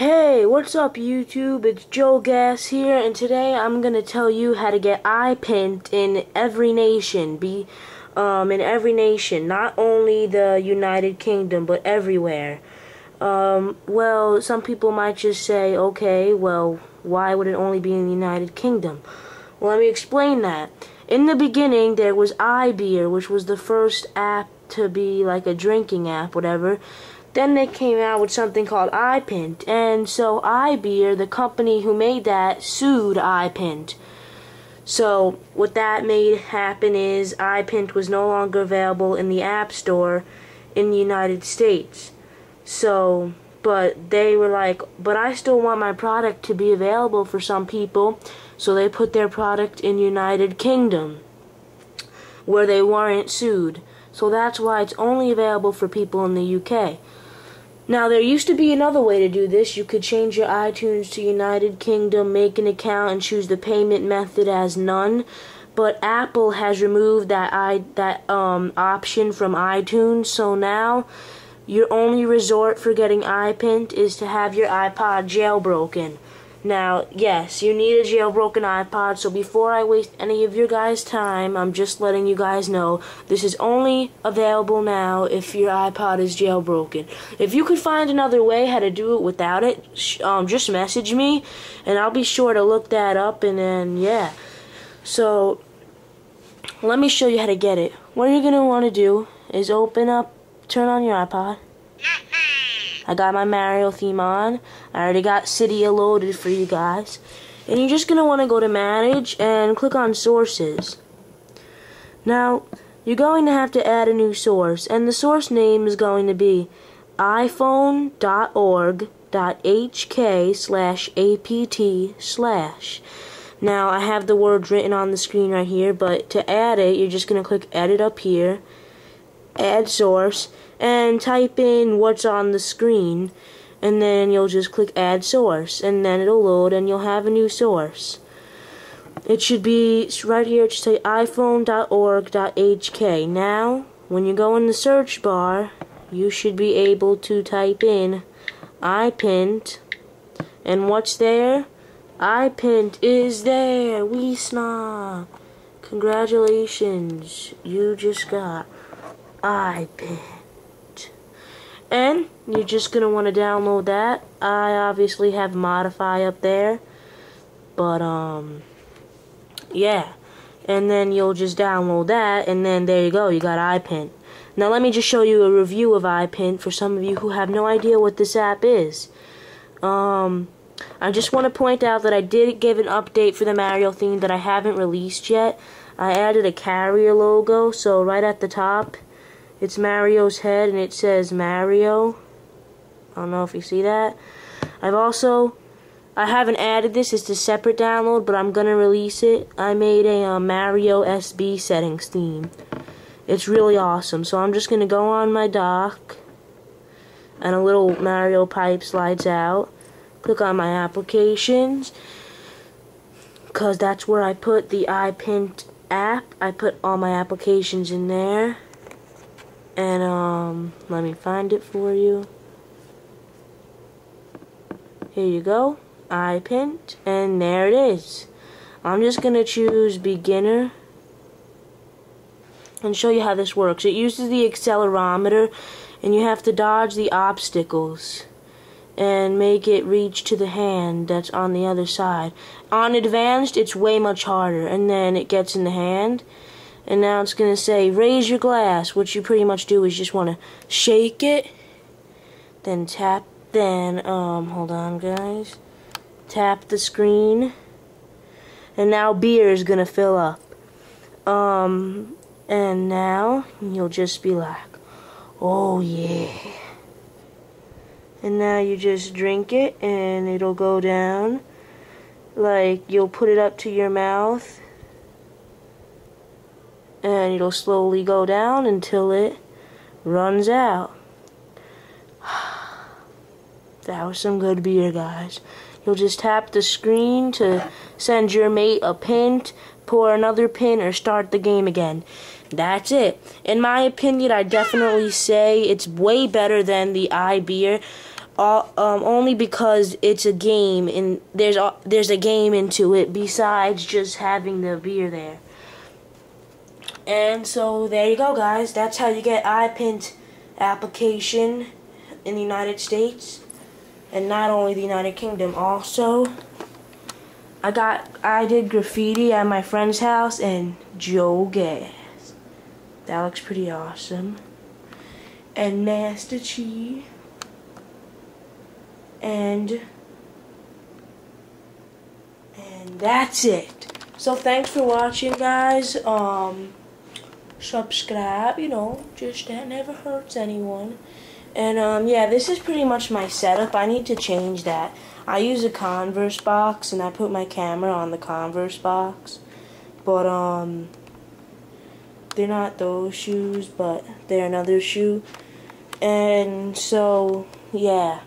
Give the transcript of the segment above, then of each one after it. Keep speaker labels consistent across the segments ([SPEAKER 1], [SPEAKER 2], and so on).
[SPEAKER 1] Hey, what's up YouTube? It's Joe Gas here, and today I'm gonna tell you how to get iPint in every nation. Be um, in every nation, not only the United Kingdom, but everywhere. Um, well, some people might just say, okay, well, why would it only be in the United Kingdom? Well, let me explain that. In the beginning, there was iBeer, which was the first app to be like a drinking app, whatever. Then they came out with something called iPint, and so iBeer, the company who made that, sued iPint. So what that made happen is iPint was no longer available in the App Store in the United States. So, but they were like, but I still want my product to be available for some people, so they put their product in United Kingdom, where they weren't sued. So that's why it's only available for people in the UK. Now, there used to be another way to do this. You could change your iTunes to United Kingdom, make an account, and choose the payment method as none. But Apple has removed that i that um, option from iTunes, so now your only resort for getting iPint is to have your iPod jailbroken. Now, yes, you need a jailbroken iPod, so before I waste any of your guys' time, I'm just letting you guys know this is only available now if your iPod is jailbroken. If you could find another way how to do it without it, um, just message me, and I'll be sure to look that up, and then, yeah. So, let me show you how to get it. What you're going to want to do is open up, turn on your iPod. I got my Mario theme on. I already got Cydia loaded for you guys. And you're just going to want to go to Manage and click on Sources. Now, you're going to have to add a new source. And the source name is going to be iphone.org.hk slash apt slash. Now, I have the words written on the screen right here, but to add it, you're just going to click Edit up here, Add Source, and type in what's on the screen and then you'll just click add source and then it'll load and you'll have a new source. It should be right here should say iphone.org.hk now when you go in the search bar you should be able to type in iPint and what's there? iPint is there we snob congratulations you just got iPint and you're just going to want to download that. I obviously have Modify up there. But, um, yeah. And then you'll just download that, and then there you go, you got iPint. Now let me just show you a review of iPint for some of you who have no idea what this app is. Um, I just want to point out that I did give an update for the Mario theme that I haven't released yet. I added a carrier logo, so right at the top, it's Mario's head and it says Mario. I don't know if you see that. I've also, I haven't added this, it's a separate download, but I'm going to release it. I made a uh, Mario SB settings theme. It's really awesome. So I'm just going to go on my dock and a little Mario pipe slides out. Click on my applications because that's where I put the iPint app. I put all my applications in there. And, um, let me find it for you. Here you go. iPint. And there it is. I'm just going to choose beginner and show you how this works. It uses the accelerometer and you have to dodge the obstacles and make it reach to the hand that's on the other side. On advanced, it's way much harder and then it gets in the hand and now it's going to say raise your glass. What you pretty much do is just want to shake it, then tap, then, um, hold on guys, tap the screen, and now beer is going to fill up. Um, and now you'll just be like, oh yeah. And now you just drink it and it'll go down. Like you'll put it up to your mouth and it'll slowly go down until it runs out. That was some good beer, guys. You'll just tap the screen to send your mate a pint, pour another pin, or start the game again. That's it. In my opinion, I definitely say it's way better than the iBeer. uh, um, only because it's a game and there's a, there's a game into it besides just having the beer there. And so there you go, guys. That's how you get iPint application in the United States, and not only the United Kingdom. Also, I got I did graffiti at my friend's house and Joe Gas. That looks pretty awesome. And Master Chi. And and that's it. So thanks for watching guys. Um subscribe, you know, just that never hurts anyone. And um, yeah, this is pretty much my setup. I need to change that. I use a Converse box and I put my camera on the Converse box. But um they're not those shoes, but they're another shoe. And so yeah.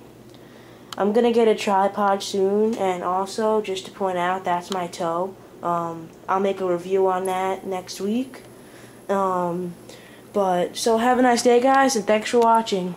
[SPEAKER 1] I'm gonna get a tripod soon and also just to point out that's my toe. Um, I'll make a review on that next week. Um, but so have a nice day, guys, and thanks for watching.